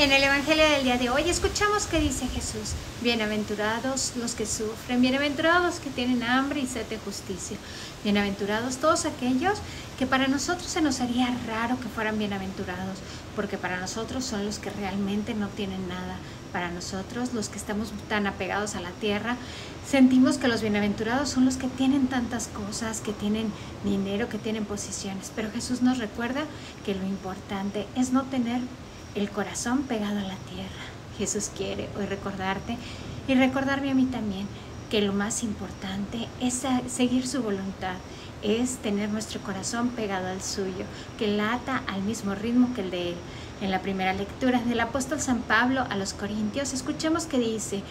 En el Evangelio del día de hoy escuchamos que dice Jesús, bienaventurados los que sufren, bienaventurados que tienen hambre y sed de justicia, bienaventurados todos aquellos que para nosotros se nos haría raro que fueran bienaventurados, porque para nosotros son los que realmente no tienen nada. Para nosotros, los que estamos tan apegados a la tierra, sentimos que los bienaventurados son los que tienen tantas cosas, que tienen dinero, que tienen posiciones. Pero Jesús nos recuerda que lo importante es no tener el corazón pegado a la tierra. Jesús quiere hoy recordarte y recordarme a mí también que lo más importante es seguir su voluntad, es tener nuestro corazón pegado al suyo, que lata al mismo ritmo que el de él. En la primera lectura del apóstol San Pablo a los Corintios, escuchemos que dice,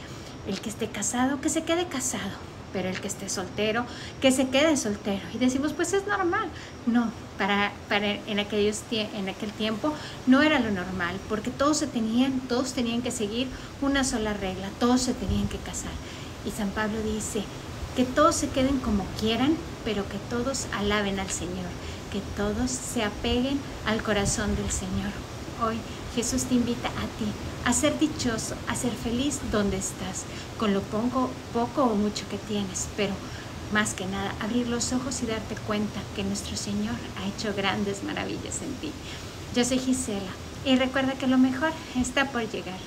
el que esté casado, que se quede casado, pero el que esté soltero, que se quede soltero. Y decimos, pues es normal. No, para, para en, aquellos, en aquel tiempo no era lo normal, porque todos se tenían, todos tenían que seguir una sola regla, todos se tenían que casar. Y San Pablo dice, que todos se queden como quieran, pero que todos alaben al Señor, que todos se apeguen al corazón del Señor. Hoy Jesús te invita a ti a ser dichoso, a ser feliz donde estás, con lo poco, poco o mucho que tienes, pero más que nada abrir los ojos y darte cuenta que nuestro Señor ha hecho grandes maravillas en ti. Yo soy Gisela y recuerda que lo mejor está por llegar.